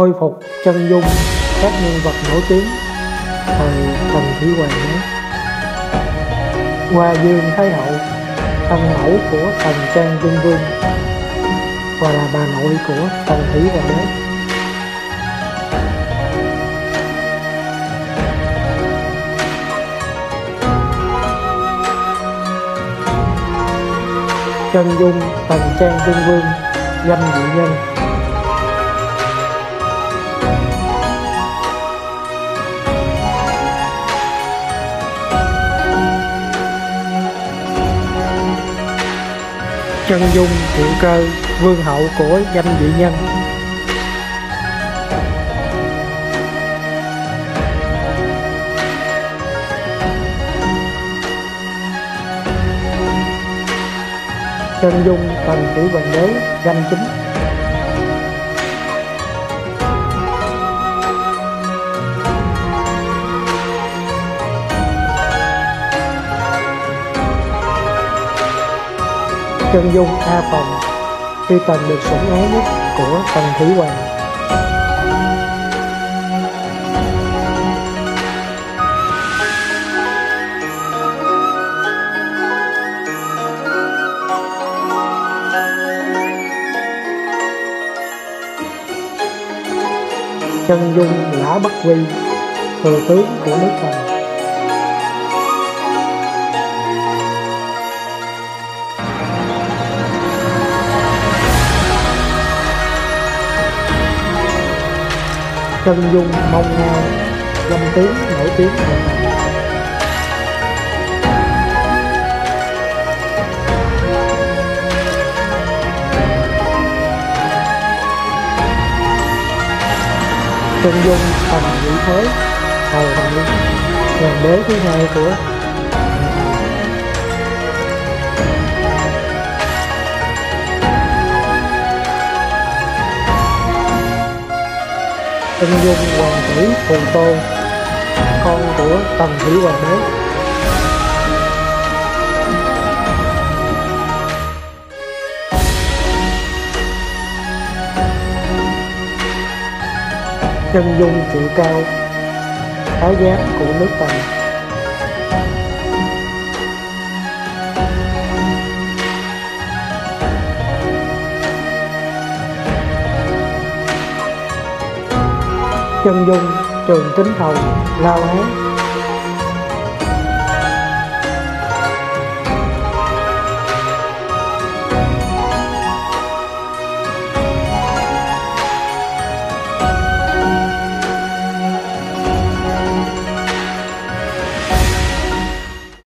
khôi phục chân dung các nhân vật nổi tiếng thời Tần Thủy Hoàng nhé. Hoa Dương Thái Hậu, thân mẫu của Tần Trang Vương Vương và là bà nội của Tần Thủy Hoàng đế. Chân dung Tần Trang Vương Vương, danh dị nhân chân dung triệu cơ, vương hậu của danh vị nhân. Chân dung tần thủy hoàng đế, danh chính. Chân dung A Phòng, khi Tần được sủng ái nhất của Tần Thủy Hoàng. Chân dung Lã Bắc quy, thừa tướng của nước Tần. Chân dung mong ngao danh tướng nổi tiếng. Chân dung tầm vị thế hầu đại hoàng đế thứ hai của ung dung hoàng tử phù tôn con của tần thủy hoàng đế. Chân dung triệu cao áo giáp của nước tần. Chân dung trường chính, hầu lao hán.